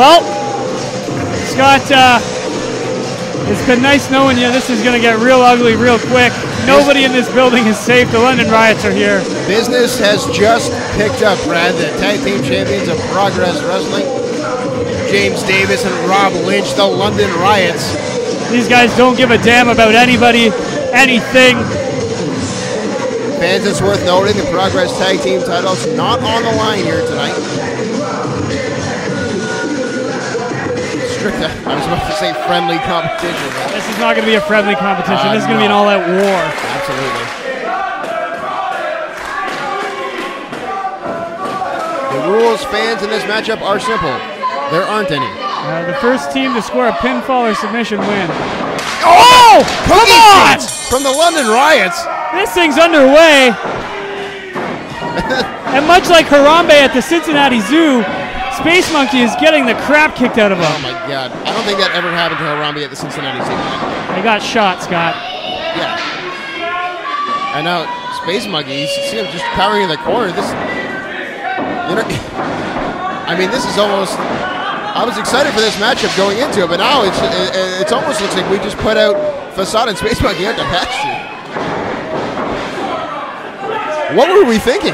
Well, Scott, uh, it's been nice knowing you. This is going to get real ugly real quick. Nobody in this building is safe. The London Riots are here. Business has just picked up, Brad. The tag team champions of Progress Wrestling, James Davis and Rob Lynch, the London Riots. These guys don't give a damn about anybody, anything. Fans, it's worth noting the Progress Tag Team titles not on the line here tonight. I was about to say friendly competition. This is not going to be a friendly competition. Uh, this is going to be an all-out war. Absolutely. The rules, fans, in this matchup are simple. There aren't any. Uh, the first team to score a pinfall or submission win. Oh! come on! From the London Riots. This thing's underway. and much like Harambe at the Cincinnati Zoo, Space Monkey is getting the crap kicked out of him. Oh my god. I don't think that ever happened to Harambe at the Cincinnati Zoo. They got shot, Scott. Yeah. And now Space Monkey, you see him just cowering in the corner. This, you know, I mean, this is almost. I was excited for this matchup going into it, but now it's it, it's almost looks like we just put out Facade and Space Monkey out to pasture. What were we thinking?